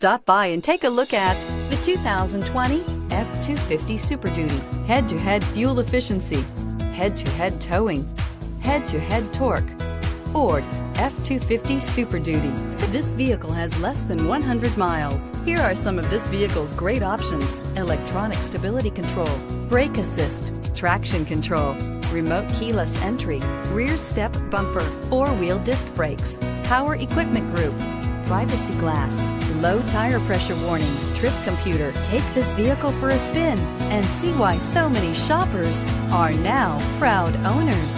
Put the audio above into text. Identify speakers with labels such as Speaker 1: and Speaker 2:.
Speaker 1: Stop by and take a look at the 2020 F-250 Super Duty. Head-to-head fuel efficiency, head-to-head towing, head-to-head torque. Ford F-250 Super Duty. This vehicle has less than 100 miles. Here are some of this vehicle's great options. Electronic stability control, brake assist, traction control, remote keyless entry, rear step bumper, four-wheel disc brakes, power equipment group, privacy glass, low tire pressure warning, trip computer. Take this vehicle for a spin and see why so many shoppers are now proud owners.